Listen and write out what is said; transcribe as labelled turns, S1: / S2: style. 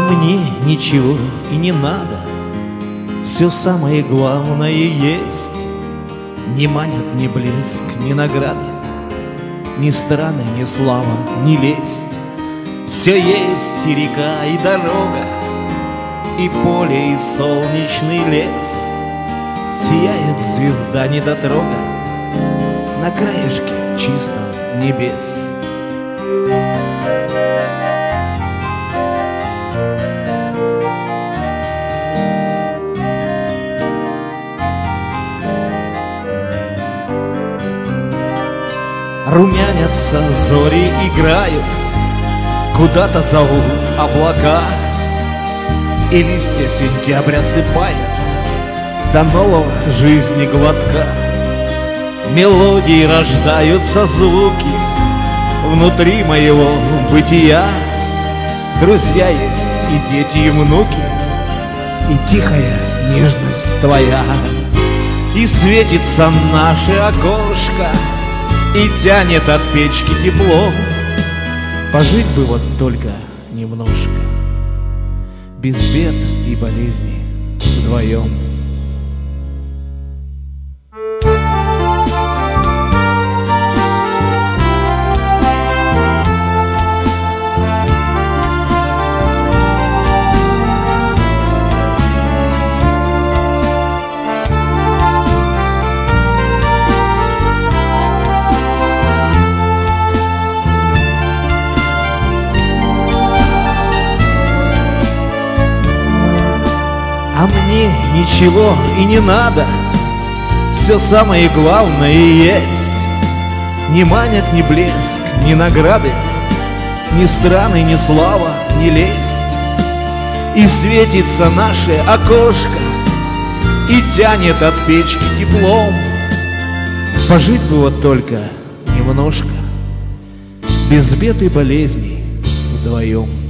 S1: мне ничего и не надо. Все самое главное есть. Не манят ни блеск, ни награды Ни страны, ни слава, ни лесть. Все есть и река, и дорога И поле, и солнечный лес. Сияет звезда недотрога На краешке чистом небес Румянятся зори играют, Куда-то зовут облака, И листья сентября сыпают До нового жизни глотка. Мелодии рождаются звуки Внутри моего бытия. Друзья есть и дети, и внуки И тихая нежность твоя. И светится наше окошко и тянет от печки тепло. Пожить бы вот только немножко. Без бед и болезней вдвоем А мне ничего и не надо. Все самое главное есть. Не манят ни блеск, ни награды Ни страны, ни слава, ни лесть. И светится наше окошко И тянет от печки теплом. Пожить бы вот только немножко Без бед и болезней вдвоем